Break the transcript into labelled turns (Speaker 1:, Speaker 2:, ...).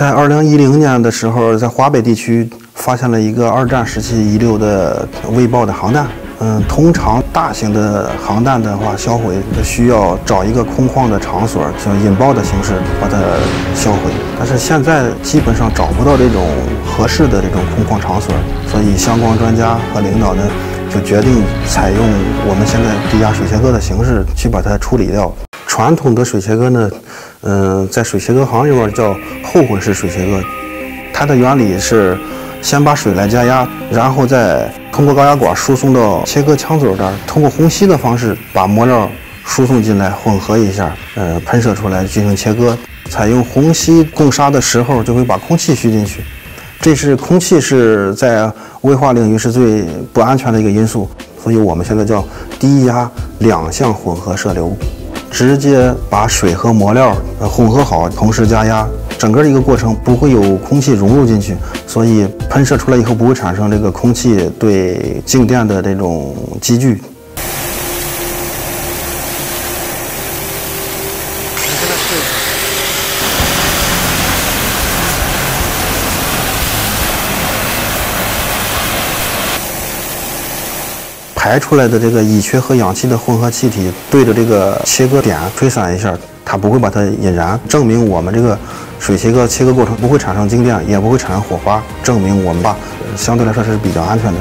Speaker 1: 在二零一零年的时候，在华北地区发现了一个二战时期遗留的未爆的航弹。嗯，通常大型的航弹的话，销毁需要找一个空旷的场所，像引爆的形式把它销毁。但是现在基本上找不到这种合适的这种空旷场所，所以相关专家和领导呢，就决定采用我们现在低压水切割的形式去把它处理掉。传统的水切割呢，嗯，在水切割行业里边叫后混式水切割，它的原理是。先把水来加压，然后再通过高压管输送到切割枪嘴这儿，通过虹吸的方式把磨料输送进来，混合一下，呃，喷射出来进行切割。采用虹吸供砂的时候，就会把空气吸进去，这是空气是在危化领域是最不安全的一个因素，所以我们现在叫低压两相混合射流，直接把水和磨料呃混合好，同时加压。整个一个过程不会有空气融入进去，所以喷射出来以后不会产生这个空气对静电的这种积聚。排出来的这个乙炔和氧气的混合气体对着这个切割点吹散一下，它不会把它引燃，证明我们这个。水切割切割过程不会产生静电，也不会产生火花，证明我们吧相对来说是比较安全的。